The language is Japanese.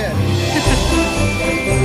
head.